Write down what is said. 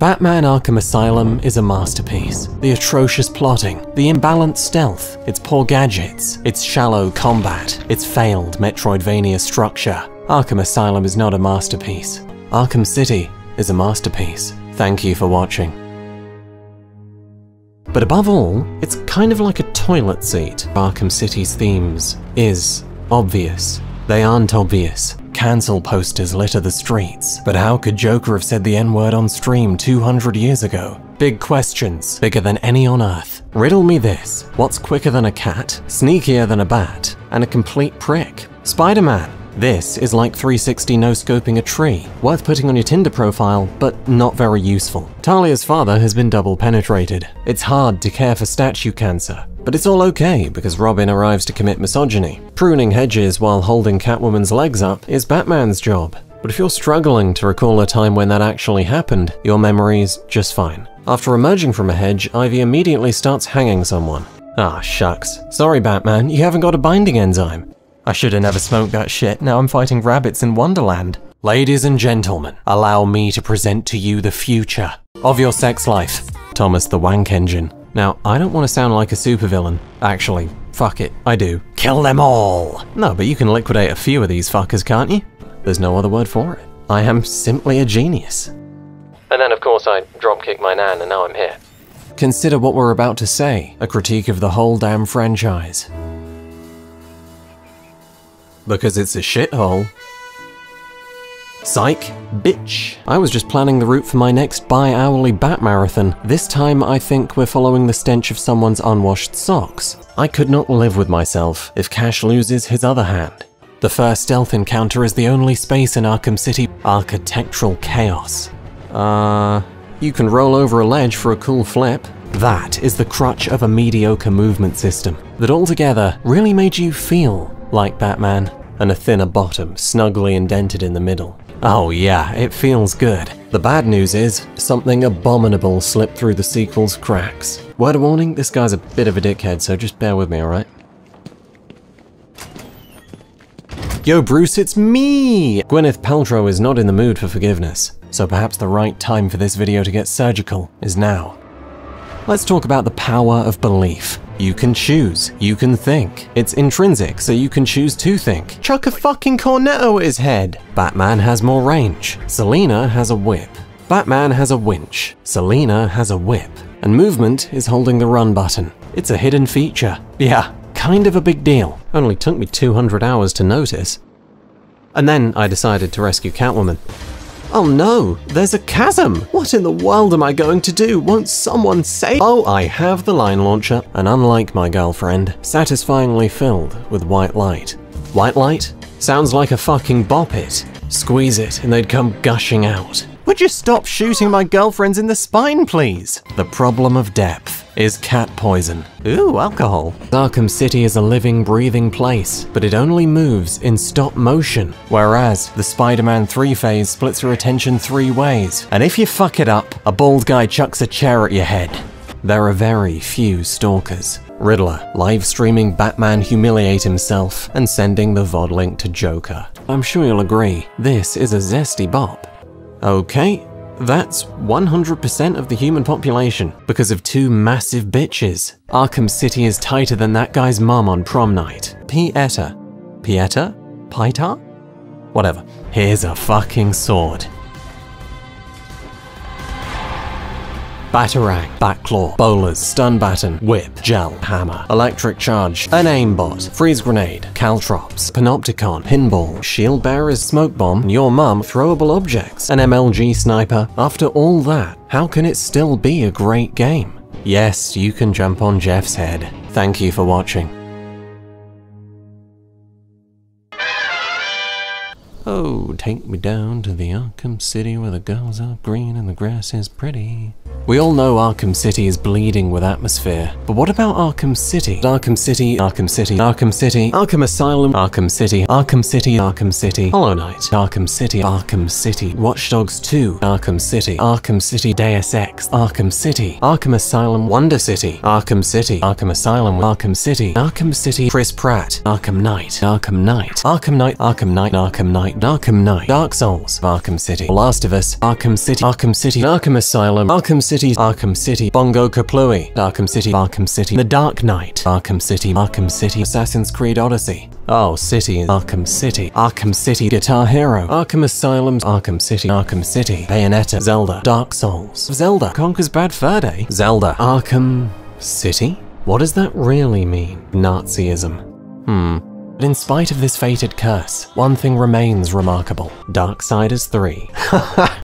Batman Arkham Asylum is a masterpiece. The atrocious plotting, the imbalanced stealth, its poor gadgets, its shallow combat, its failed Metroidvania structure. Arkham Asylum is not a masterpiece. Arkham City is a masterpiece. Thank you for watching. But above all, it's kind of like a toilet seat. Arkham City's themes is obvious. They aren't obvious. Cancel posters litter the streets. But how could Joker have said the N-word on stream 200 years ago? Big questions, bigger than any on Earth. Riddle me this. What's quicker than a cat, sneakier than a bat, and a complete prick? Spider-Man. This is like 360 no-scoping a tree, worth putting on your Tinder profile, but not very useful. Talia's father has been double penetrated. It's hard to care for statue cancer, but it's all okay because Robin arrives to commit misogyny. Pruning hedges while holding Catwoman's legs up is Batman's job. But if you're struggling to recall a time when that actually happened, your memory's just fine. After emerging from a hedge, Ivy immediately starts hanging someone. Ah, shucks. Sorry, Batman, you haven't got a binding enzyme. I should have never smoked that shit, now I'm fighting rabbits in Wonderland. Ladies and gentlemen, allow me to present to you the future of your sex life. Thomas the Wank Engine. Now, I don't want to sound like a supervillain. Actually, fuck it, I do. Kill them all! No, but you can liquidate a few of these fuckers, can't you? There's no other word for it. I am simply a genius. And then, of course, I dropkick my nan and now I'm here. Consider what we're about to say, a critique of the whole damn franchise because it's a shithole. Psych, bitch. I was just planning the route for my next bi-hourly bat marathon. This time I think we're following the stench of someone's unwashed socks. I could not live with myself if Cash loses his other hand. The first stealth encounter is the only space in Arkham City architectural chaos. Uh, you can roll over a ledge for a cool flip. That is the crutch of a mediocre movement system that altogether really made you feel like Batman, and a thinner bottom snugly indented in the middle. Oh yeah, it feels good. The bad news is, something abominable slipped through the sequel's cracks. Word of warning, this guy's a bit of a dickhead, so just bear with me, alright? Yo Bruce, it's me! Gwyneth Paltrow is not in the mood for forgiveness, so perhaps the right time for this video to get surgical is now. Let's talk about the power of belief. You can choose. You can think. It's intrinsic, so you can choose to think. Chuck a fucking cornetto at his head. Batman has more range. Selina has a whip. Batman has a winch. Selina has a whip. And movement is holding the run button. It's a hidden feature. Yeah, kind of a big deal. Only took me 200 hours to notice. And then I decided to rescue Catwoman. Oh no, there's a chasm! What in the world am I going to do? Won't someone save- Oh, I have the line launcher, and unlike my girlfriend, satisfyingly filled with white light. White light? Sounds like a fucking bop it. Squeeze it and they'd come gushing out. Would you stop shooting my girlfriends in the spine, please? The problem of depth is cat poison. Ooh, alcohol. Arkham City is a living, breathing place, but it only moves in stop motion. Whereas the Spider-Man 3 phase splits your attention three ways. And if you fuck it up, a bald guy chucks a chair at your head. There are very few stalkers. Riddler, live streaming Batman humiliate himself and sending the VOD link to Joker. I'm sure you'll agree, this is a zesty bop. Okay, that's 100% of the human population because of two massive bitches. Arkham City is tighter than that guy's mum on prom night. Pieta. Pieta? Pieta? Whatever. Here's a fucking sword. Batarang, Batclaw, Bolas, Stun Baton, Whip, Gel, Hammer, Electric Charge, an Aimbot, Freeze Grenade, Caltrops, Panopticon, Pinball, Shield Bearers, Smoke Bomb, Your Mum, Throwable Objects, an MLG Sniper. After all that, how can it still be a great game? Yes, you can jump on Jeff's head. Thank you for watching. Oh, take me down to the Arkham City where the girls are green and the grass is pretty. We all know Arkham City is bleeding with atmosphere, but what about Arkham City? Arkham City, Arkham City, Arkham City, Arkham Asylum, Arkham City, Arkham City, Arkham City, Hollow Knight, Arkham City, Arkham City, Watch Dogs 2, Arkham City, Arkham City Deus Ex, Arkham City, Arkham Asylum, Wonder City, Arkham City, Arkham Asylum, Arkham City, Arkham City, Chris Pratt, Arkham Knight, Arkham Knight, Arkham Knight, Arkham Knight, Arkham Knight, Arkham Knight, Dark Souls, Arkham City, Last of Us, Arkham City, Arkham City, Arkham Asylum, Arkham City, Arkham City, Bongo Kaplooey, Arkham City, Arkham City, The Dark Knight, Arkham City, Arkham City, Assassin's Creed Odyssey. Oh, City, Arkham City, Arkham City, Guitar Hero, Arkham Asylum, Arkham City, Arkham City, Bayonetta, Zelda, Dark Souls, Zelda, Conker's Bad Fur Day, Zelda, Arkham City? What does that really mean? Nazism. Hmm. But in spite of this fated curse, one thing remains remarkable. Darksiders 3.